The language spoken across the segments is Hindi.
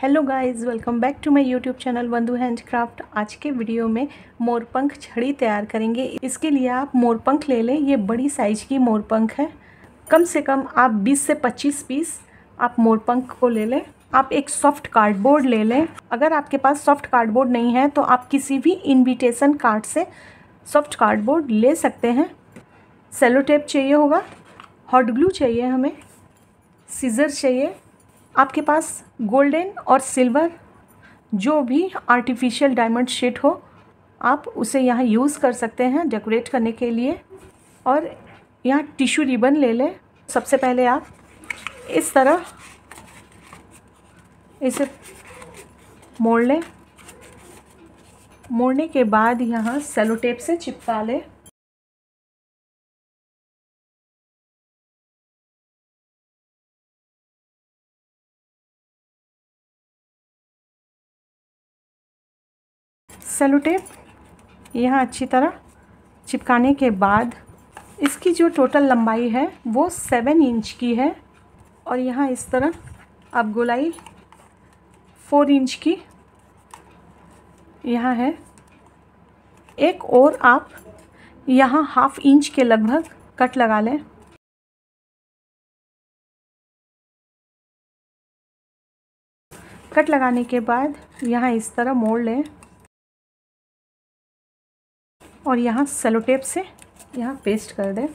Hello guys welcome back to my YouTube channel Bandhu handcraft आज के वीडियो में मोरपंख छड़ी तैयार करेंगे। इसके लिए आप मोरपंख ले लें। ये बड़ी साइज़ की मोरपंख है। कम से कम आप 20 से 25 पीस आप मोरपंख को ले लें। आप एक सॉफ्ट कार्डबोर्ड ले लें। अगर आपके पास सॉफ्ट कार्डबोर्ड नहीं है तो आप किसी भी इन्विटेशन कार्ड से सॉफ्ट कार्डबोर्ड ले सकते हैं। सेलो टेप चाहिए होगा। हॉट ग्लू चाहिए हमें। सीज़र चाहिए। आपके पास गोल्डन और सिल्वर जो भी आर्टिफिशियल डायमंड शीट हो, आप उसे यहाँ यूज़ कर सकते हैं डेकोरेट करने के लिए। और यहाँ टिश्यू रिबन ले लें। सबसे पहले आप इस तरह इसे मोड़ लें। मोड़ने के बाद यहाँ सेलो टेप से चिपका लें। सेलो टेप यहाँ अच्छी तरह चिपकाने के बाद इसकी जो टोटल लंबाई है वो सेवन इंच की है और यहाँ इस तरह अब गोलाई फोर इंच की यहाँ है। एक और आप यहाँ हाफ़ इंच के लगभग कट लगा लें। कट लगाने के बाद यहाँ इस तरह मोड़ लें। और यहाँ सेलो टेप से यहाँ पेस्ट कर दें।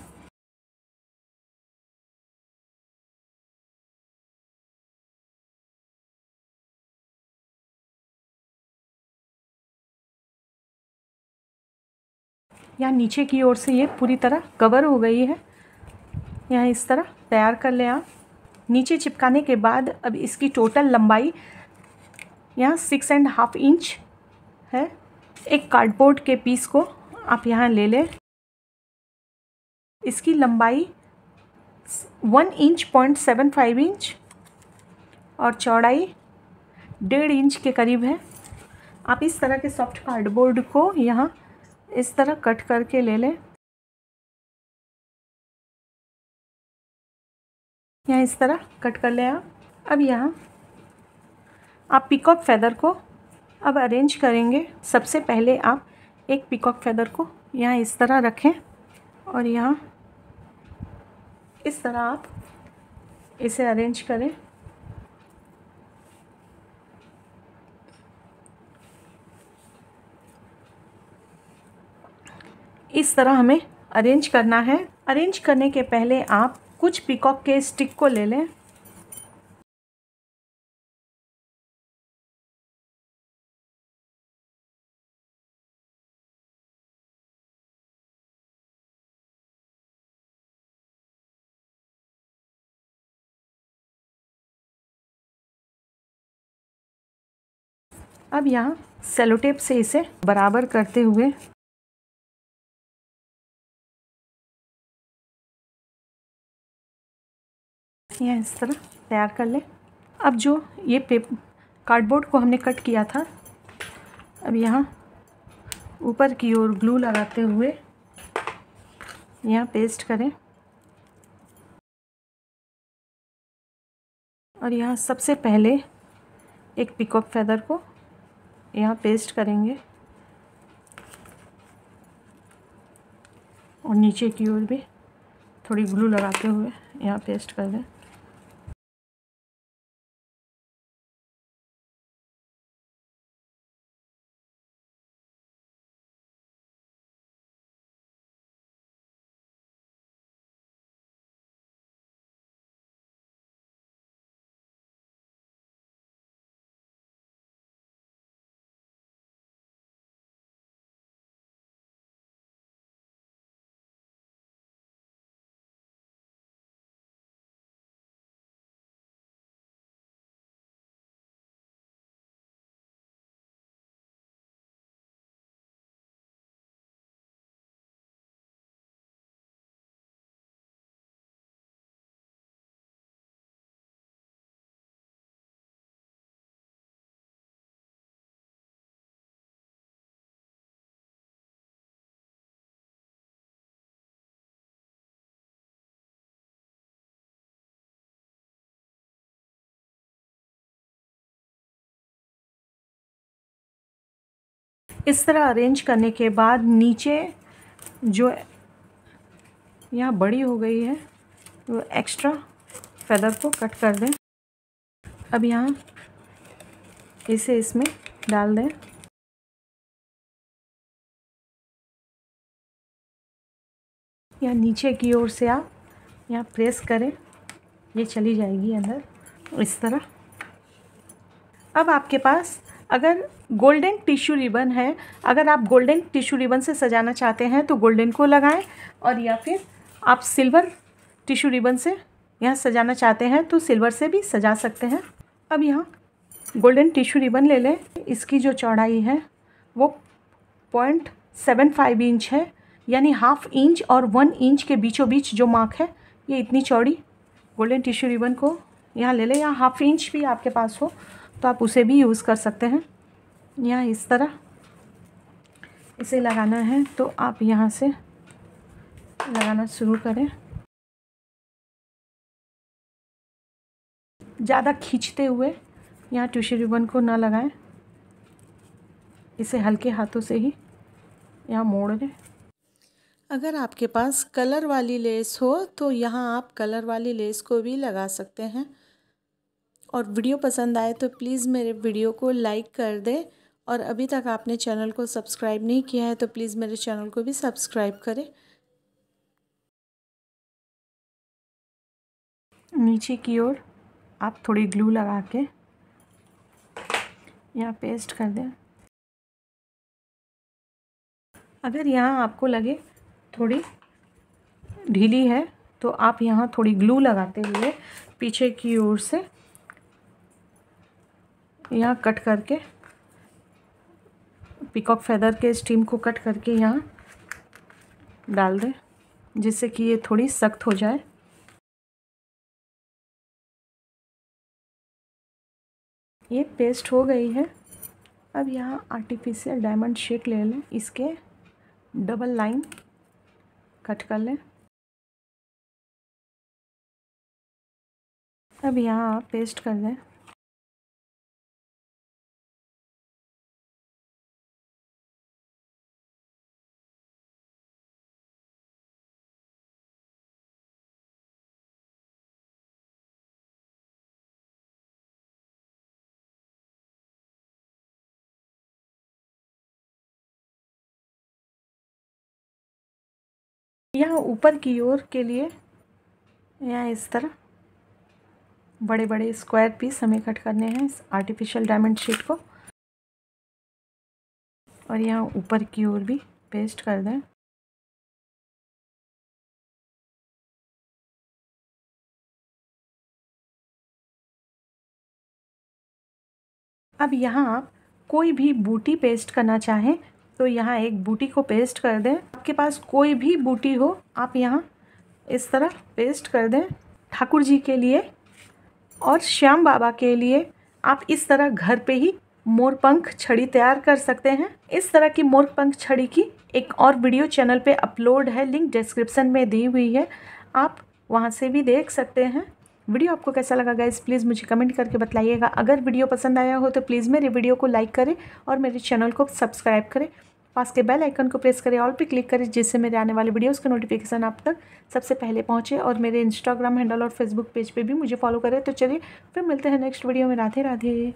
यहाँ नीचे की ओर से ये पूरी तरह कवर हो गई है। यहाँ इस तरह तैयार कर लें आप। नीचे चिपकाने के बाद अब इसकी टोटल लंबाई यहाँ सिक्स एंड हाफ़ इंच है। एक कार्डबोर्ड के पीस को आप यहाँ ले लें। इसकी लंबाई one inch point seven five inch और चौड़ाई डेढ़ इंच के करीब है। आप इस तरह के सॉफ्ट कार्डबोर्ड को यहाँ इस तरह कट करके ले लें। यहाँ इस तरह कट कर लें आप। अब यहाँ आप पिकअप फेदर को अब अरेंज करेंगे। सबसे पहले आप एक पिकॉक फेदर को यहाँ इस तरह रखें और यहाँ इस तरह आप इसे अरेंज करें। इस तरह हमें अरेंज करना है। अरेंज करने के पहले आप कुछ पिकॉक के स्टिक को ले लें। अब यहाँ सेलोटेप से इसे बराबर करते हुए यहाँ इस तरह तैयार कर लें। अब जो ये पेप कार्डबोर्ड को हमने कट किया था, अब यहाँ ऊपर की ओर ग्लू लगाते हुए यहाँ पेस्ट करें। और यहाँ सबसे पहले एक पिकॉक फेदर को यहाँ पेस्ट करेंगे। और नीचे की ओर भी थोड़ी ग्लू लगाते हुए यहाँ पेस्ट कर दें। इस तरह अरेंज करने के बाद नीचे जो यहाँ बड़ी हो गई है, वो एक्स्ट्रा फेदर को कट कर दें। अब यहाँ इसे इसमें डाल दें। या नीचे की ओर से आप यहाँ प्रेस करें। ये चली जाएगी अंदर, इस तरह। अब आपके पास अगर गोल्डन टिश्यू रिबन है, अगर आप गोल्डन टिश्यू रिबन से सजाना चाहते हैं तो गोल्डन को लगाएँ और या फिर आप सिल्वर टिश्यू रिबन से यहाँ सजाना चाहते हैं तो सिल्वर से भी सजा सकते हैं। अब यहाँ गोल्डन टिश्यू रिबन ले लें। इसकी जो चौड़ाई है, वो पॉइंट सेवन फाइव इंच है, यानी हाफ़ इंच और वन इंच के बीचों बीच जो मार्क है, ये इतनी चौड़ी गोल्डन टिश्यू रिबन को यहाँ ले लें। या हाफ़ इंच भी आपके पास हो। तो आप उसे भी यूज़ कर सकते हैं। यहाँ इस तरह इसे लगाना है तो आप यहाँ से लगाना शुरू करें। ज़्यादा खींचते हुए यहाँ ट्यूशन रिबन को ना लगाएँ। इसे हल्के हाथों से ही यहाँ मोड़ दें। अगर आपके पास कलर वाली लेस हो तो यहाँ आप कलर वाली लेस को भी लगा सकते हैं। और वीडियो पसंद आए तो प्लीज़ मेरे वीडियो को लाइक कर दें। और अभी तक आपने चैनल को सब्सक्राइब नहीं किया है तो प्लीज़ मेरे चैनल को भी सब्सक्राइब करें। नीचे की ओर आप थोड़ी ग्लू लगा के यहाँ पेस्ट कर दें। अगर यहाँ आपको लगे थोड़ी ढीली है तो आप यहाँ थोड़ी ग्लू लगाते हुए पीछे की ओर से यहाँ कट करके पिकॉक फेदर के स्टीम को कट करके यहाँ डाल दें, जिससे कि ये थोड़ी सख्त हो जाए। ये पेस्ट हो गई है। अब यहाँ आर्टिफिशियल डायमंड शेक ले लें, इसके डबल लाइन कट कर लें। अब यहाँ पेस्ट कर दें। यहाँ ऊपर की ओर के लिए यहाँ इस तरह बड़े बड़े स्क्वायर पीस हमें कट करने हैं इस आर्टिफिशियल डायमंड शीट को। और यहाँ ऊपर की ओर भी पेस्ट कर दें। अब यहाँ आप कोई भी बूटी पेस्ट करना चाहें तो यहाँ एक बूटी को पेस्ट कर दें। आपके पास कोई भी बूटी हो, आप यहाँ इस तरह पेस्ट कर दें। ठाकुर जी के लिए और श्याम बाबा के लिए आप इस तरह घर पे ही मोरपंख छड़ी तैयार कर सकते हैं। इस तरह की मोरपंख छड़ी की एक और वीडियो चैनल पे अपलोड है लिंक डिस्क्रिप्शन में दी हुई है। आप वहाँ से भी देख सकते हैं। वीडियो आपको कैसा लगा गाइज़ प्लीज़ मुझे कमेंट करके बताइएगा। अगर वीडियो पसंद आया हो तो प्लीज़ मेरे वीडियो को लाइक करें और मेरे चैनल को सब्सक्राइब करें। पास के बेल आइकन को प्रेस करें ऑल पे क्लिक करें, जिससे मेरे आने वाले वीडियोस का नोटिफिकेशन आप तक सबसे पहले पहुँचे और मेरे इंस्टाग्राम हैंडल और फेसबुक पेज पे भी मुझे फॉलो करें। तो चलिए, फिर मिलते हैं नेक्स्ट वीडियो में। राधे राधे